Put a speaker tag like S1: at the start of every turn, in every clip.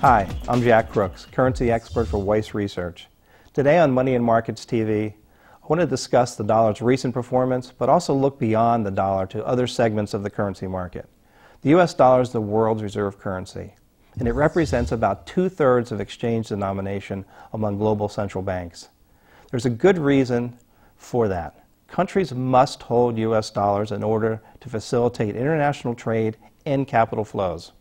S1: Hi, I'm Jack Crooks, currency expert for Weiss Research. Today on Money and Markets TV, I want to discuss the dollar's recent performance, but also look beyond the dollar to other segments of the currency market. The US dollar is the world's reserve currency, and it represents about two thirds of exchange denomination among global central banks. There's a good reason for that. Countries must hold US dollars in order to facilitate international trade and capital flows.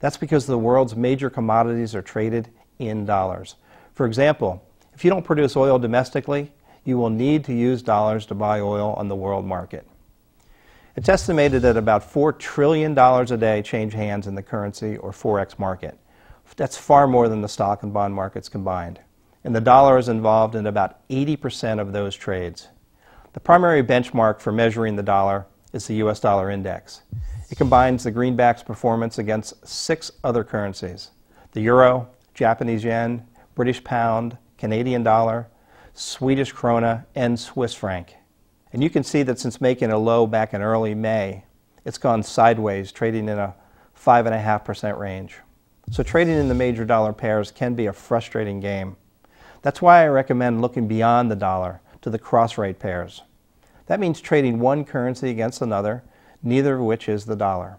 S1: That's because the world's major commodities are traded in dollars. For example, if you don't produce oil domestically, you will need to use dollars to buy oil on the world market. It's estimated that about $4 trillion a day change hands in the currency or Forex market. That's far more than the stock and bond markets combined. And the dollar is involved in about 80% of those trades. The primary benchmark for measuring the dollar is the US dollar index. It combines the greenback's performance against six other currencies the euro, Japanese yen, British pound, Canadian dollar, Swedish krona, and Swiss franc. And you can see that since making a low back in early May, it's gone sideways, trading in a 5.5% range. So trading in the major dollar pairs can be a frustrating game. That's why I recommend looking beyond the dollar to the cross rate pairs. That means trading one currency against another neither of which is the dollar.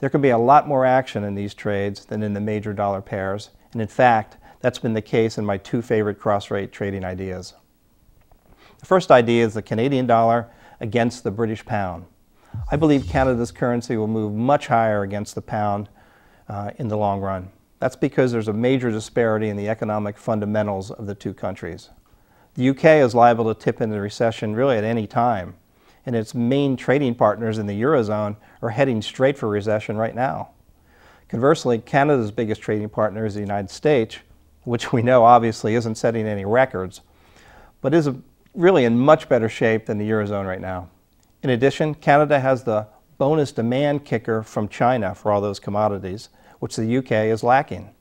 S1: There can be a lot more action in these trades than in the major dollar pairs, and in fact, that's been the case in my two favorite cross-rate trading ideas. The first idea is the Canadian dollar against the British pound. I believe Canada's currency will move much higher against the pound uh, in the long run. That's because there's a major disparity in the economic fundamentals of the two countries. The UK is liable to tip into recession really at any time, and its main trading partners in the Eurozone are heading straight for recession right now. Conversely, Canada's biggest trading partner is the United States, which we know obviously isn't setting any records, but is really in much better shape than the Eurozone right now. In addition, Canada has the bonus demand kicker from China for all those commodities, which the UK is lacking.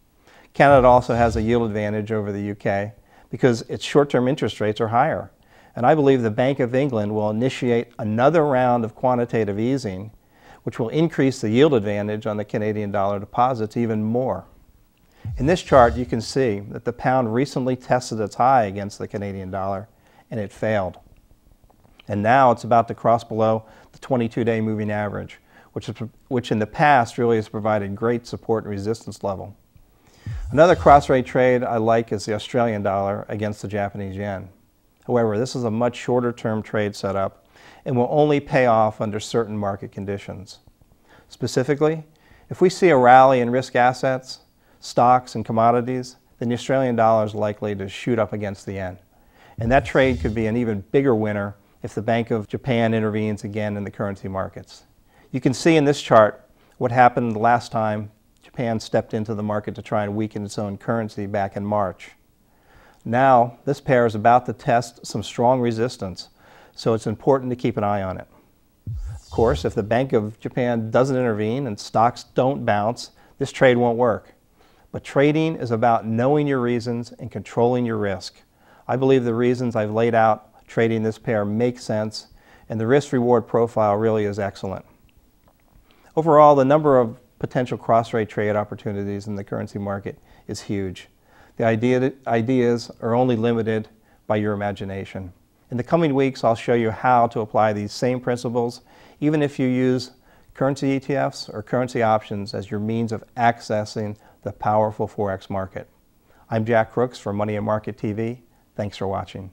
S1: Canada also has a yield advantage over the UK because its short-term interest rates are higher and I believe the Bank of England will initiate another round of quantitative easing, which will increase the yield advantage on the Canadian dollar deposits even more. In this chart, you can see that the pound recently tested its high against the Canadian dollar, and it failed. And now it's about to cross below the 22-day moving average, which, is, which in the past really has provided great support and resistance level. Another cross-rate trade I like is the Australian dollar against the Japanese yen. However, this is a much shorter term trade setup and will only pay off under certain market conditions. Specifically, if we see a rally in risk assets, stocks, and commodities, then the Australian dollar is likely to shoot up against the yen. And that trade could be an even bigger winner if the Bank of Japan intervenes again in the currency markets. You can see in this chart what happened the last time Japan stepped into the market to try and weaken its own currency back in March. Now, this pair is about to test some strong resistance, so it's important to keep an eye on it. Of course, if the Bank of Japan doesn't intervene and stocks don't bounce, this trade won't work. But trading is about knowing your reasons and controlling your risk. I believe the reasons I've laid out trading this pair make sense, and the risk-reward profile really is excellent. Overall, the number of potential cross-rate trade opportunities in the currency market is huge. The idea, ideas are only limited by your imagination. In the coming weeks, I'll show you how to apply these same principles, even if you use currency ETFs or currency options as your means of accessing the powerful Forex market. I'm Jack Crooks for Money and Market TV. Thanks for watching.